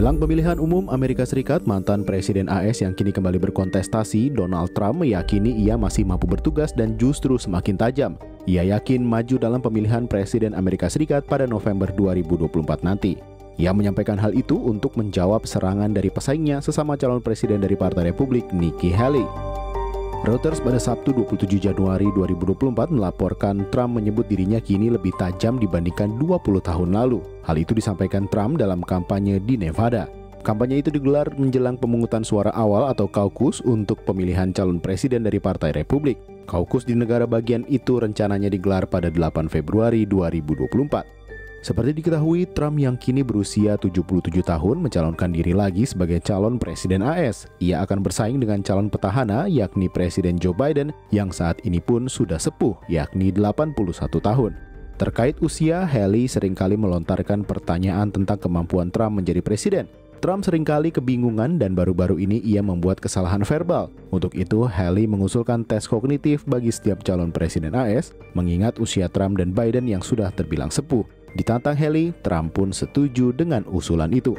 Jelang pemilihan umum Amerika Serikat, mantan Presiden AS yang kini kembali berkontestasi, Donald Trump meyakini ia masih mampu bertugas dan justru semakin tajam. Ia yakin maju dalam pemilihan Presiden Amerika Serikat pada November 2024 nanti. Ia menyampaikan hal itu untuk menjawab serangan dari pesaingnya sesama calon presiden dari Partai Republik, Nikki Haley. Reuters pada Sabtu 27 Januari 2024 melaporkan Trump menyebut dirinya kini lebih tajam dibandingkan 20 tahun lalu. Hal itu disampaikan Trump dalam kampanye di Nevada. Kampanye itu digelar menjelang pemungutan suara awal atau kaukus untuk pemilihan calon presiden dari Partai Republik. Kaukus di negara bagian itu rencananya digelar pada 8 Februari 2024. Seperti diketahui, Trump yang kini berusia 77 tahun mencalonkan diri lagi sebagai calon presiden AS. Ia akan bersaing dengan calon petahana yakni Presiden Joe Biden yang saat ini pun sudah sepuh yakni 81 tahun. Terkait usia, Haley sering kali melontarkan pertanyaan tentang kemampuan Trump menjadi presiden. Trump sering kali kebingungan dan baru-baru ini ia membuat kesalahan verbal. Untuk itu, Haley mengusulkan tes kognitif bagi setiap calon presiden AS, mengingat usia Trump dan Biden yang sudah terbilang sepuh. Ditantang Haley, Trump pun setuju dengan usulan itu.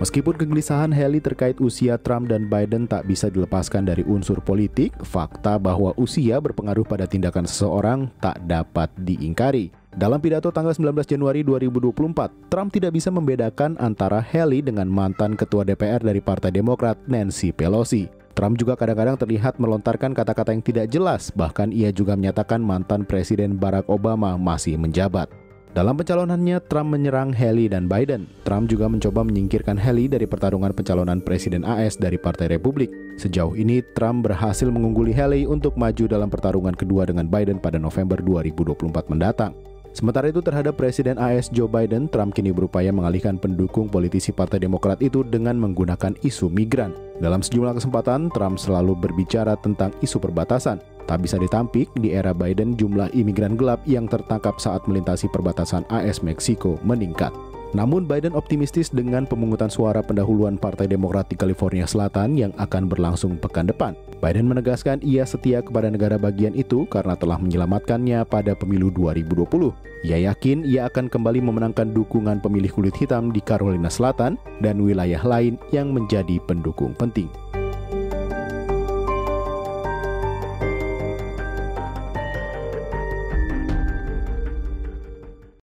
Meskipun kegelisahan Haley terkait usia Trump dan Biden tak bisa dilepaskan dari unsur politik, fakta bahwa usia berpengaruh pada tindakan seseorang tak dapat diingkari. Dalam pidato tanggal 19 Januari 2024, Trump tidak bisa membedakan antara Haley dengan mantan ketua DPR dari Partai Demokrat Nancy Pelosi. Trump juga kadang-kadang terlihat melontarkan kata-kata yang tidak jelas, bahkan ia juga menyatakan mantan Presiden Barack Obama masih menjabat. Dalam pencalonannya, Trump menyerang Haley dan Biden. Trump juga mencoba menyingkirkan Haley dari pertarungan pencalonan Presiden AS dari Partai Republik. Sejauh ini, Trump berhasil mengungguli Haley untuk maju dalam pertarungan kedua dengan Biden pada November 2024 mendatang. Sementara itu terhadap Presiden AS Joe Biden, Trump kini berupaya mengalihkan pendukung politisi Partai Demokrat itu dengan menggunakan isu migran. Dalam sejumlah kesempatan, Trump selalu berbicara tentang isu perbatasan. Tak bisa ditampik, di era Biden jumlah imigran gelap yang tertangkap saat melintasi perbatasan AS Meksiko meningkat. Namun Biden optimistis dengan pemungutan suara pendahuluan Partai Demokrat di California Selatan yang akan berlangsung pekan depan. Biden menegaskan ia setia kepada negara bagian itu karena telah menyelamatkannya pada pemilu 2020. Ia yakin ia akan kembali memenangkan dukungan pemilih kulit hitam di Carolina Selatan dan wilayah lain yang menjadi pendukung penting.